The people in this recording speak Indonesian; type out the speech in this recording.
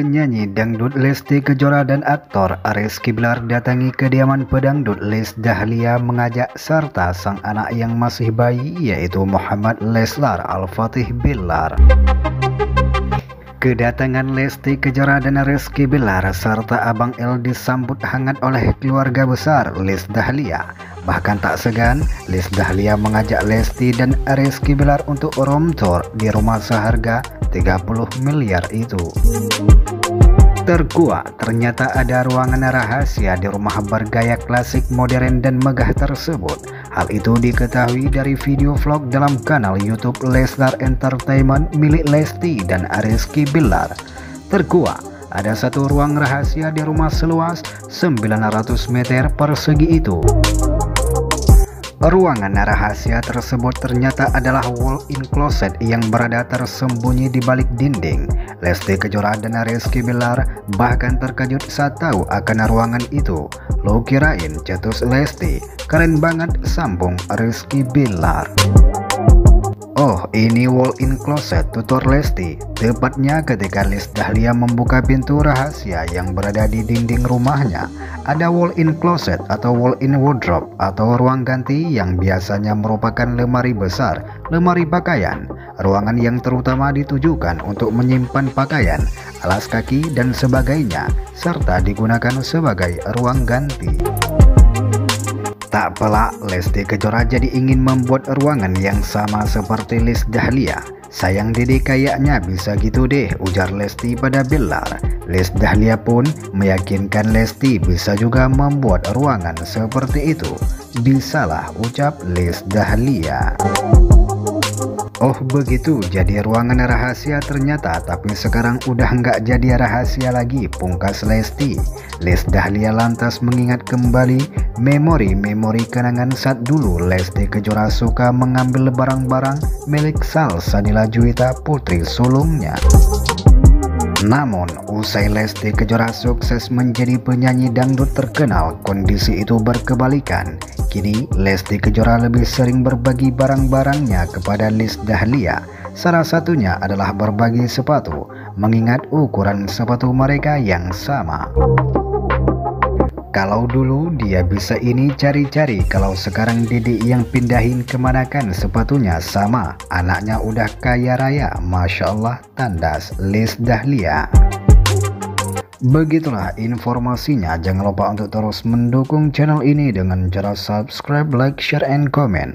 Penyanyi dangdut Lesti Kejora dan aktor Aris Kiblar datangi kediaman pedangdut Les Dahlia mengajak serta sang anak yang masih bayi yaitu Muhammad Leslar Al-Fatih Billar. Kedatangan Lesti Kejora dan Rizky Bilar serta Abang El disambut hangat oleh keluarga besar Les Dahlia. Bahkan tak segan, Les Dahlia mengajak Lesti dan Rizky Bilar untuk room tour di rumah seharga 30 miliar itu. Terkuat, ternyata ada ruangan rahasia di rumah bergaya klasik modern dan megah tersebut. Hal itu diketahui dari video vlog dalam kanal YouTube Leslar Entertainment milik Lesti dan Ariski Bilar. Terkuat, ada satu ruang rahasia di rumah seluas 900 meter persegi itu. Ruangan rahasia tersebut ternyata adalah wall-in closet yang berada tersembunyi di balik dinding. Lesti Kejora dan Rizky Bilar bahkan terkejut saat tahu akan ruangan itu. Lo kirain cetus Lesti, keren banget sambung Rizky Bilar. Ini wall-in closet tutor Lesti. Tepatnya ketika Les Dahlia membuka pintu rahasia yang berada di dinding rumahnya. Ada wall-in closet atau wall-in wardrobe atau ruang ganti yang biasanya merupakan lemari besar, lemari pakaian. Ruangan yang terutama ditujukan untuk menyimpan pakaian, alas kaki, dan sebagainya, serta digunakan sebagai ruang ganti. Tak pelak, Lesti Kejora jadi ingin membuat ruangan yang sama seperti Lis Dahlia. Sayang dede kayaknya bisa gitu deh, ujar Lesti pada Bilar. Les Dahlia pun meyakinkan Lesti bisa juga membuat ruangan seperti itu. Bisalah ucap Les Dahlia. Oh begitu, jadi ruangan rahasia ternyata tapi sekarang udah nggak jadi rahasia lagi pungkas Lesti. Les Dahlia lantas mengingat kembali memori-memori kenangan saat dulu Lesti Kejora suka mengambil barang-barang milik Sal Sanila Juwita putri sulungnya. Namun, usai Lesti Kejora sukses menjadi penyanyi dangdut terkenal, kondisi itu berkebalikan. Kini, Lesti Kejora lebih sering berbagi barang-barangnya kepada Lis Dahlia. Salah satunya adalah berbagi sepatu, mengingat ukuran sepatu mereka yang sama. Kalau dulu dia bisa ini cari-cari. Kalau sekarang Dede yang pindahin kemanakan sepatunya sama. Anaknya udah kaya raya. Masya Allah tandas. Lis Dahlia Begitulah informasinya. Jangan lupa untuk terus mendukung channel ini Dengan cara subscribe, like, share, and comment